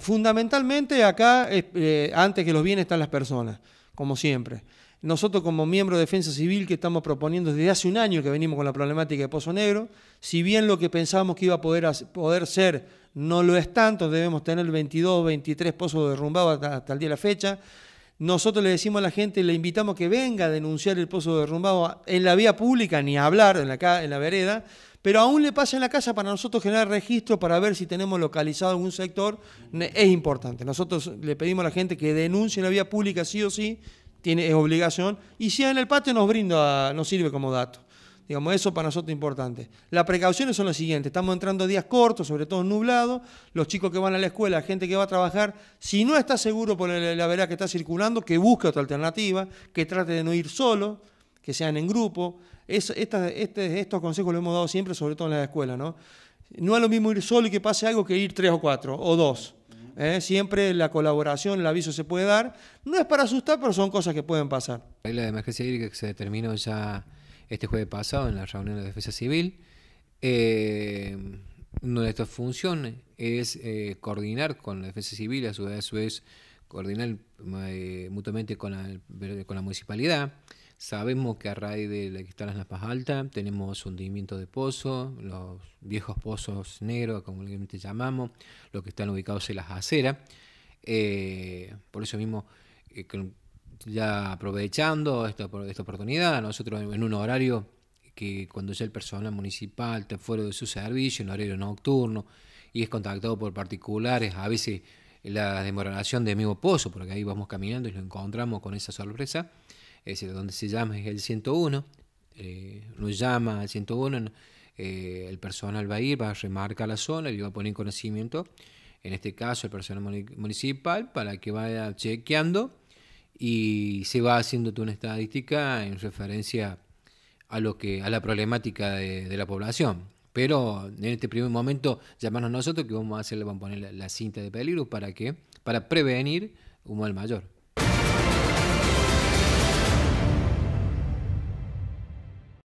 Fundamentalmente acá, eh, antes que los bienes están las personas, como siempre. Nosotros como miembro de Defensa Civil que estamos proponiendo desde hace un año que venimos con la problemática de Pozo Negro, si bien lo que pensábamos que iba a poder, poder ser no lo es tanto, debemos tener 22, 23 pozos derrumbados hasta, el día de la fecha, nosotros le decimos a la gente, le invitamos que venga a denunciar el pozo derrumbado en la vía pública, ni a hablar en la, en la vereda, pero aún le pasa en la casa para nosotros generar registro para ver si tenemos localizado algún sector, es importante. Nosotros le pedimos a la gente que denuncie en la vía pública sí o sí, tiene, es obligación, y si en el patio nos brinda, nos sirve como dato. Digamos, eso para nosotros es importante. Las precauciones son las siguientes, estamos entrando días cortos, sobre todo nublados, los chicos que van a la escuela, la gente que va a trabajar, si no está seguro por la vereda que está circulando, que busque otra alternativa, que trate de no ir solo, que sean en grupo. este, estos consejos los hemos dado siempre, sobre todo en la escuela, ¿no? No es lo mismo ir solo y que pase algo que ir tres o cuatro, o dos. ¿eh? Siempre la colaboración, el aviso se puede dar. No es para asustar, pero son cosas que pueden pasar. La de emergencia hídrica que se determinó ya este jueves pasado en la reunión de defensa civil. Eh, una de estas funciones es eh, coordinar con la defensa civil, a su vez, a su vez coordinar eh, mutuamente con la, con la municipalidad. Sabemos que a raíz de la que están las napas altas tenemos hundimiento de pozos, los viejos pozos negros, como le llamamos, los que están ubicados en las aceras. por eso mismo, ya aprovechando esta, esta oportunidad, nosotros en un horario que cuando ya el personal municipal está fuera de su servicio, en horario nocturno, y es contactado por particulares, a veces la demoración de Amigo Pozo, porque ahí vamos caminando y lo encontramos con esa sorpresa, es decir, donde se llama es el 101, eh, nos llama al 101, eh, el personal va a ir, va a remarcar la zona y va a poner en conocimiento, en este caso el personal municipal, para que vaya chequeando y se va haciendo una estadística en referencia a lo que a la problemática de, la población. Pero en este primer momento llamarnos nosotros que vamos a hacer, vamos a poner la, cinta de peligro para que para prevenir un mal mayor.